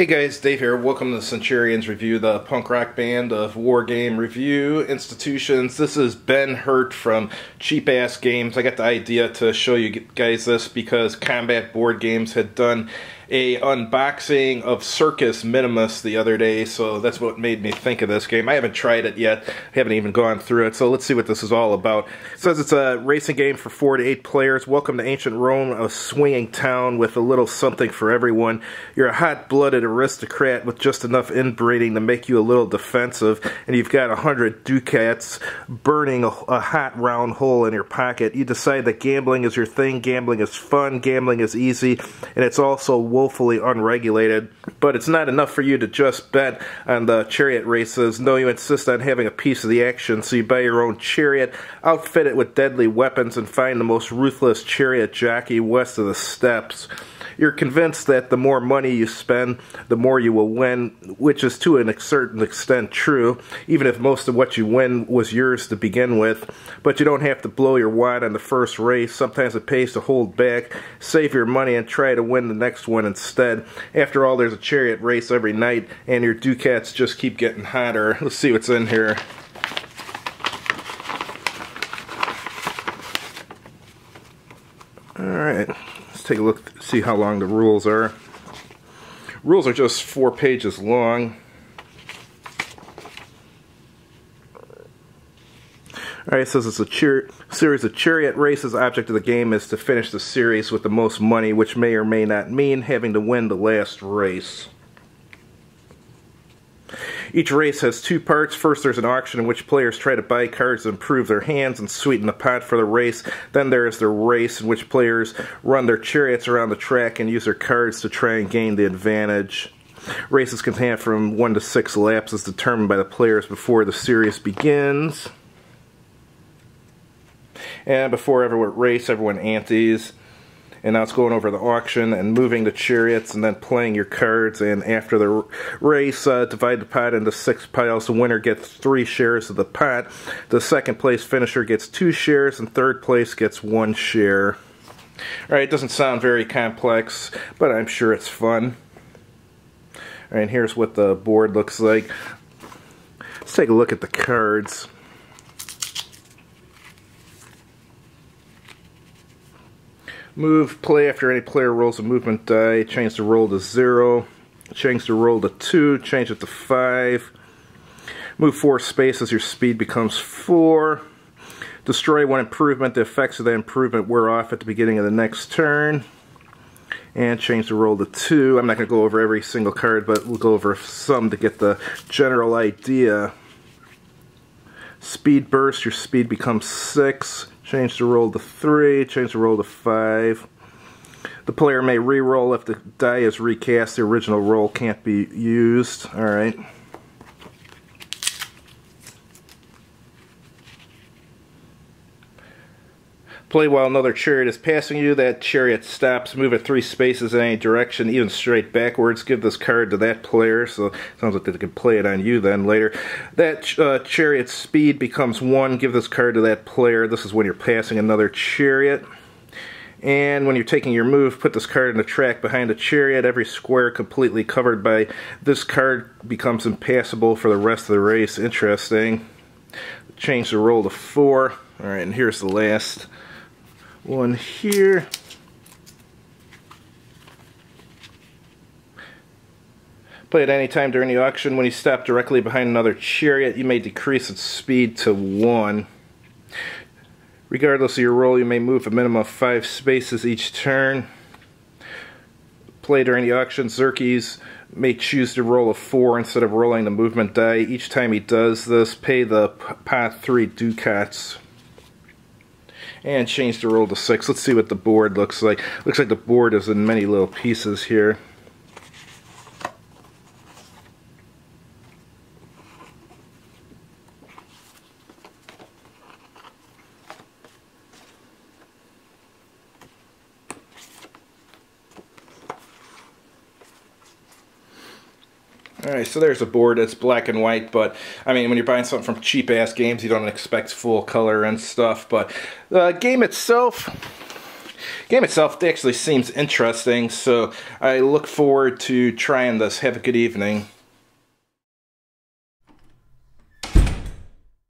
Hey guys, Dave here. Welcome to Centurions Review, the punk rock band of war game review institutions. This is Ben Hurt from Cheap Ass Games. I got the idea to show you guys this because Combat Board Games had done a unboxing of Circus Minimus the other day, so that's what made me think of this game. I haven't tried it yet, I haven't even gone through it, so let's see what this is all about. It says it's a racing game for four to eight players. Welcome to ancient Rome, a swinging town with a little something for everyone. You're a hot-blooded aristocrat with just enough inbreeding to make you a little defensive, and you've got a hundred ducats burning a, a hot round hole in your pocket. You decide that gambling is your thing, gambling is fun, gambling is easy, and it's also woefully unregulated, but it's not enough for you to just bet on the chariot races. No, you insist on having a piece of the action, so you buy your own chariot, outfit it with deadly weapons, and find the most ruthless chariot jockey west of the steppes. You're convinced that the more money you spend, the more you will win, which is to a certain extent true, even if most of what you win was yours to begin with. But you don't have to blow your wad on the first race. Sometimes it pays to hold back, save your money, and try to win the next one instead. After all, there's a chariot race every night, and your ducats just keep getting hotter. Let's see what's in here. Alright, let's take a look, see how long the rules are. Rules are just four pages long. Alright, says it's a series of chariot races. Object of the game is to finish the series with the most money, which may or may not mean having to win the last race. Each race has two parts. First, there's an auction in which players try to buy cards to improve their hands and sweeten the pot for the race. Then there is the race in which players run their chariots around the track and use their cards to try and gain the advantage. Races can have from one to six laps as determined by the players before the series begins. And before every race, everyone antes and now it's going over the auction and moving the chariots and then playing your cards. And after the race uh, divide the pot into six piles. The winner gets three shares of the pot. The second place finisher gets two shares and third place gets one share. Alright it doesn't sound very complex but I'm sure it's fun. Alright here's what the board looks like. Let's take a look at the cards Move, play after any player rolls a movement die, change the roll to 0, change the roll to 2, change it to 5. Move 4 spaces, your speed becomes 4. Destroy one improvement, the effects of that improvement wear off at the beginning of the next turn. And change the roll to 2. I'm not going to go over every single card, but we'll go over some to get the general idea. Speed burst, your speed becomes 6. Change the roll to 3, change the roll to 5. The player may re-roll if the die is recast, the original roll can't be used. Alright. Play while another chariot is passing you. That chariot stops. Move it three spaces in any direction, even straight backwards. Give this card to that player. So sounds like they can play it on you then later. That uh, chariot's speed becomes one. Give this card to that player. This is when you're passing another chariot. And when you're taking your move, put this card in the track behind the chariot. Every square completely covered by this card becomes impassable for the rest of the race. Interesting. Change the roll to four. Alright, and here's the last one here. Play at any time during the auction. When you stop directly behind another chariot, you may decrease its speed to 1. Regardless of your roll, you may move a minimum of 5 spaces each turn. Play during the auction, Xerxes may choose to roll a 4 instead of rolling the movement die. Each time he does this, pay the pot 3 ducats and change the roll to 6. Let's see what the board looks like. Looks like the board is in many little pieces here. Alright, so there's a board that's black and white, but I mean, when you're buying something from cheap ass games, you don't expect full color and stuff. But the game itself, game itself actually seems interesting, so I look forward to trying this. Have a good evening.